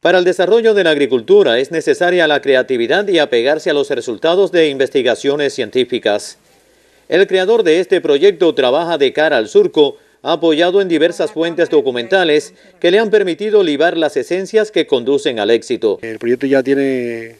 Para el desarrollo de la agricultura es necesaria la creatividad y apegarse a los resultados de investigaciones científicas. El creador de este proyecto trabaja de cara al surco, apoyado en diversas fuentes documentales que le han permitido libar las esencias que conducen al éxito. El proyecto ya tiene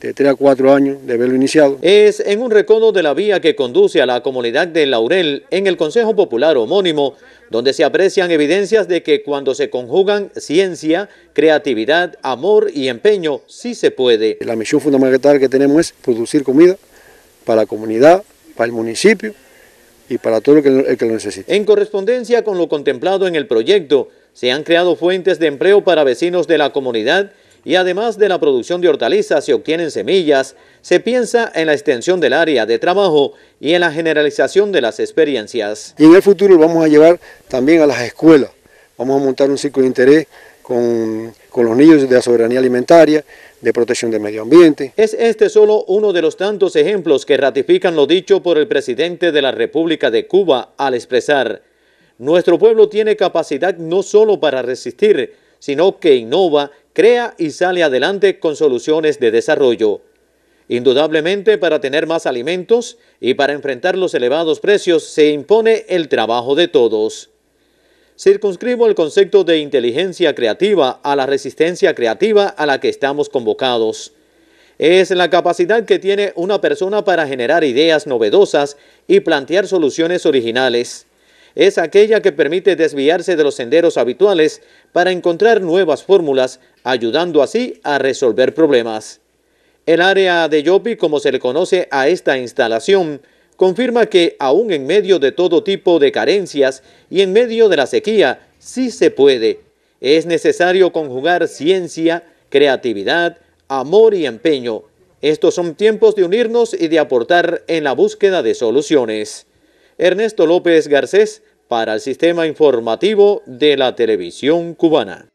de 3 a 4 años de haberlo iniciado. Es en un recodo de la vía que conduce a la comunidad de Laurel, en el Consejo Popular homónimo, donde se aprecian evidencias de que cuando se conjugan ciencia, creatividad, amor y empeño, sí se puede. La misión fundamental que tenemos es producir comida para la comunidad, para el municipio y para todo el que, el que lo necesite. En correspondencia con lo contemplado en el proyecto, se han creado fuentes de empleo para vecinos de la comunidad y además de la producción de hortalizas se obtienen semillas, se piensa en la extensión del área de trabajo y en la generalización de las experiencias. Y en el futuro lo vamos a llevar también a las escuelas. Vamos a montar un ciclo de interés con, con los niños de la soberanía alimentaria, de protección del medio ambiente. Es este solo uno de los tantos ejemplos que ratifican lo dicho por el presidente de la República de Cuba al expresar, nuestro pueblo tiene capacidad no solo para resistir, sino que innova crea y sale adelante con soluciones de desarrollo. Indudablemente para tener más alimentos y para enfrentar los elevados precios se impone el trabajo de todos. Circunscribo el concepto de inteligencia creativa a la resistencia creativa a la que estamos convocados. Es la capacidad que tiene una persona para generar ideas novedosas y plantear soluciones originales es aquella que permite desviarse de los senderos habituales para encontrar nuevas fórmulas, ayudando así a resolver problemas. El área de Yopi, como se le conoce a esta instalación, confirma que aún en medio de todo tipo de carencias y en medio de la sequía, sí se puede. Es necesario conjugar ciencia, creatividad, amor y empeño. Estos son tiempos de unirnos y de aportar en la búsqueda de soluciones. Ernesto López Garcés para el Sistema Informativo de la Televisión Cubana.